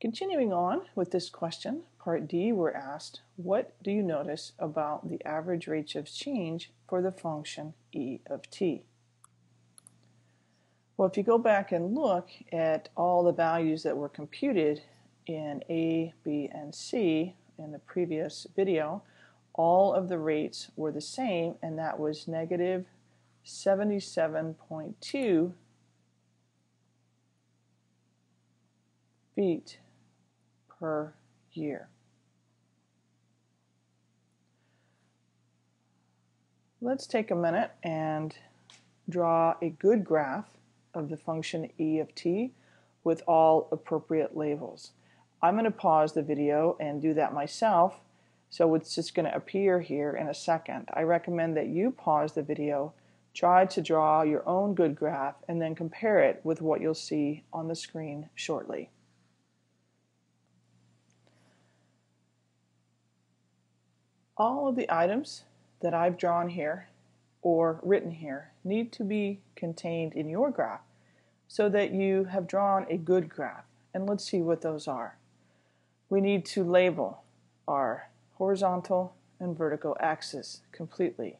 Continuing on with this question, part D, we're asked, what do you notice about the average rates of change for the function e of t? Well, if you go back and look at all the values that were computed in A, B, and C in the previous video, all of the rates were the same, and that was negative 77.2 feet per year. Let's take a minute and draw a good graph of the function e of t with all appropriate labels. I'm going to pause the video and do that myself so it's just going to appear here in a second. I recommend that you pause the video, try to draw your own good graph, and then compare it with what you'll see on the screen shortly. All of the items that I've drawn here or written here need to be contained in your graph so that you have drawn a good graph. And let's see what those are. We need to label our horizontal and vertical axis completely,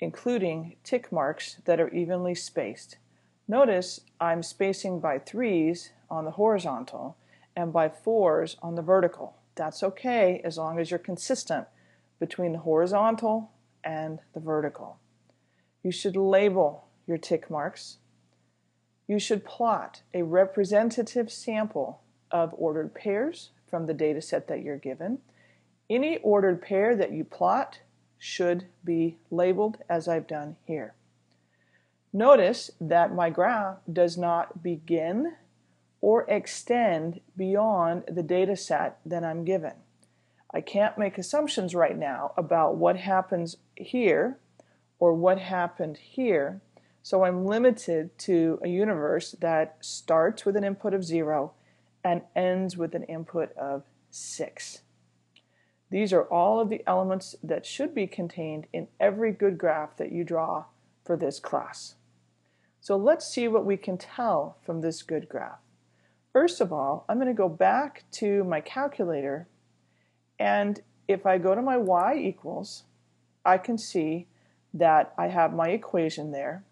including tick marks that are evenly spaced. Notice I'm spacing by threes on the horizontal and by fours on the vertical. That's okay as long as you're consistent between the horizontal and the vertical. You should label your tick marks. You should plot a representative sample of ordered pairs from the data set that you're given. Any ordered pair that you plot should be labeled as I've done here. Notice that my graph does not begin or extend beyond the data set that I'm given. I can't make assumptions right now about what happens here or what happened here. So I'm limited to a universe that starts with an input of 0 and ends with an input of 6. These are all of the elements that should be contained in every good graph that you draw for this class. So let's see what we can tell from this good graph. First of all, I'm going to go back to my calculator and if I go to my y equals, I can see that I have my equation there.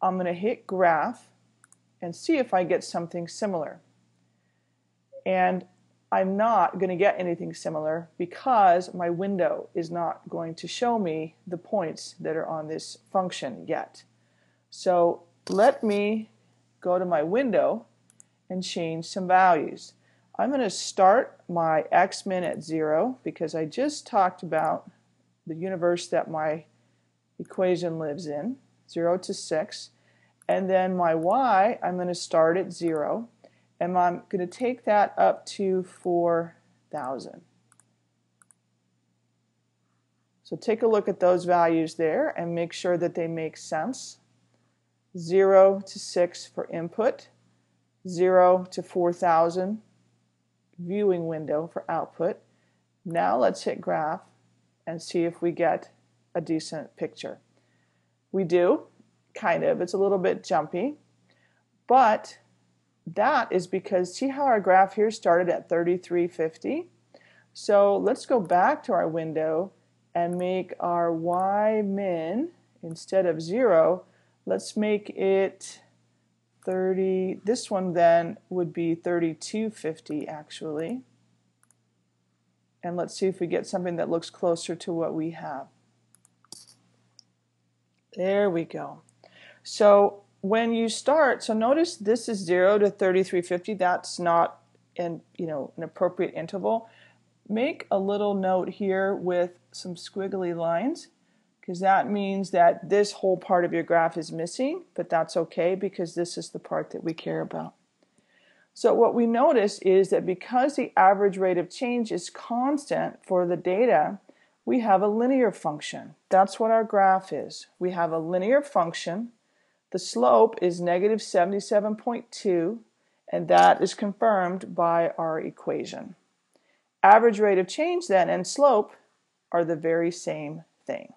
I'm going to hit graph and see if I get something similar. And I'm not going to get anything similar because my window is not going to show me the points that are on this function yet. So let me go to my window and change some values. I'm going to start my x-min at 0 because I just talked about the universe that my equation lives in, 0 to 6. And then my y, I'm going to start at 0. And I'm going to take that up to 4,000. So take a look at those values there and make sure that they make sense. 0 to 6 for input, 0 to 4,000 viewing window for output. Now let's hit graph and see if we get a decent picture. We do, kind of. It's a little bit jumpy, but that is because see how our graph here started at 3350? So let's go back to our window and make our y min instead of 0, let's make it 30, this one then would be 3250 actually. And let's see if we get something that looks closer to what we have. There we go. So when you start, so notice this is 0 to 3350. That's not an, you know, an appropriate interval. Make a little note here with some squiggly lines because that means that this whole part of your graph is missing, but that's okay because this is the part that we care about. So what we notice is that because the average rate of change is constant for the data, we have a linear function. That's what our graph is. We have a linear function. The slope is negative 77.2, and that is confirmed by our equation. Average rate of change then and slope are the very same thing.